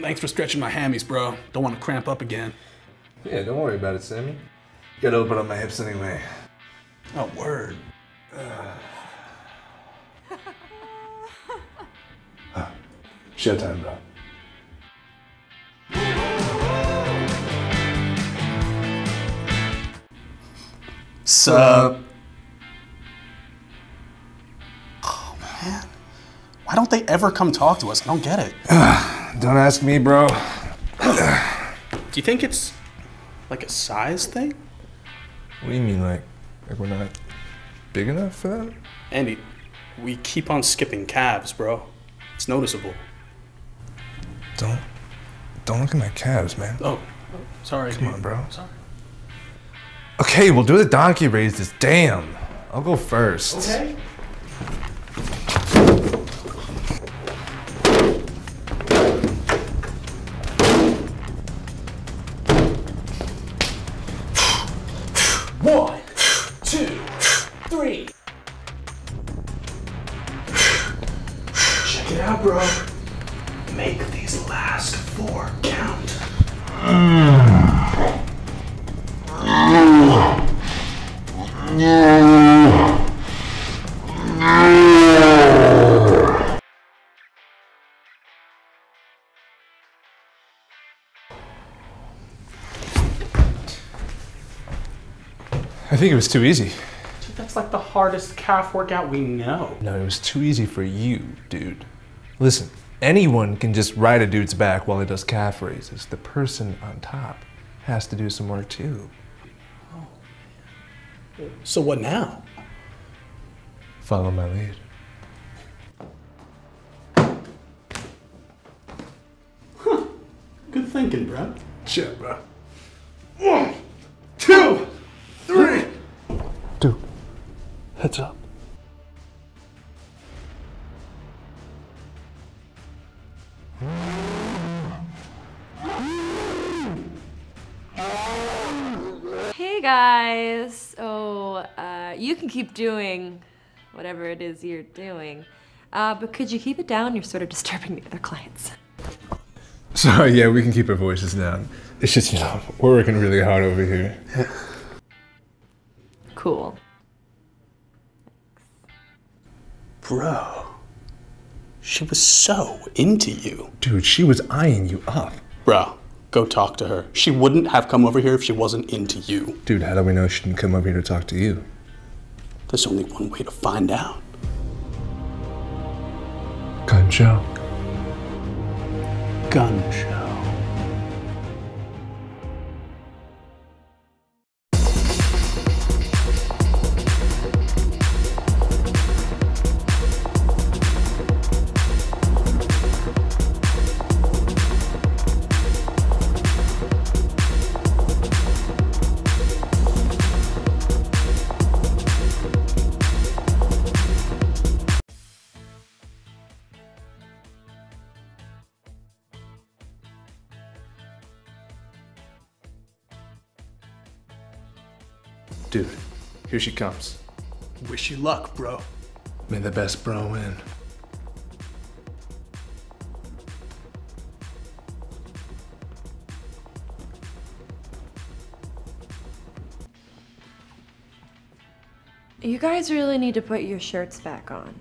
Thanks for stretching my hammies, bro. Don't want to cramp up again. Yeah, don't worry about it, Sammy. Gotta open up my hips anyway. Oh, word. Showtime, bro. Sup? Uh, oh, man. Why don't they ever come talk to us? I don't get it. Uh, Don't ask me, bro. Do you think it's like a size thing? What do you mean, like, like we're not big enough for that? Andy, we keep on skipping calves, bro. It's noticeable. Don't, don't look at my calves, man. Oh, sorry. Come on, bro. Sorry. Okay, we'll do the donkey raises. Damn. I'll go first. Okay. Three. Check it out, bro. Make these last four count. I think it was too easy. That's like the hardest calf workout we know. No, it was too easy for you, dude. Listen, anyone can just ride a dude's back while he does calf raises. The person on top has to do some work too. Oh. So what now? Follow my lead. Huh. Good thinking, bro. Shit, bro. One, two, three. Dude, heads up. Hey guys! So, uh, you can keep doing whatever it is you're doing, uh, but could you keep it down? You're sort of disturbing the other clients. Sorry, yeah, we can keep our voices down. It's just, you know, we're working really hard over here. Cool. Bro, she was so into you. Dude, she was eyeing you up. Bro, go talk to her. She wouldn't have come over here if she wasn't into you. Dude, how do we know she didn't come over here to talk to you? There's only one way to find out. Gun show. Gun show. Dude, here she comes. Wish you luck, bro. May the best bro win. You guys really need to put your shirts back on.